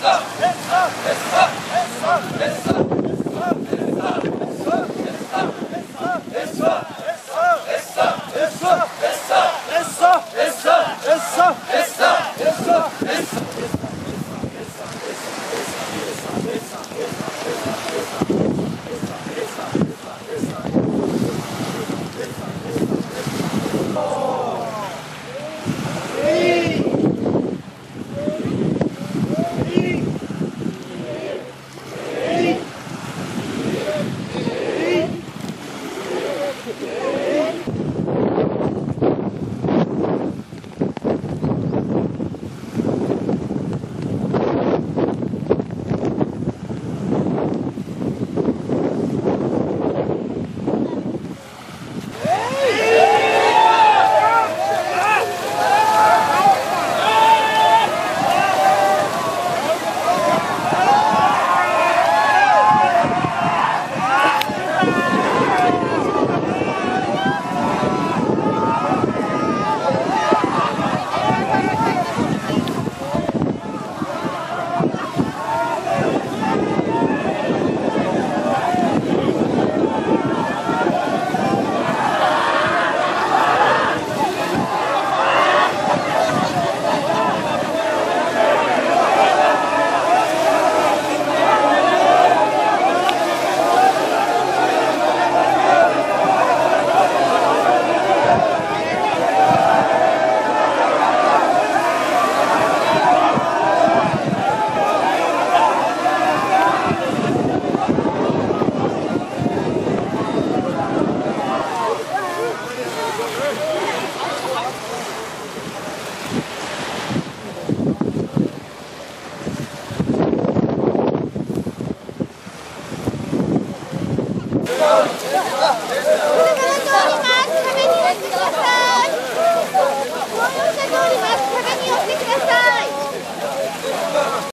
Ah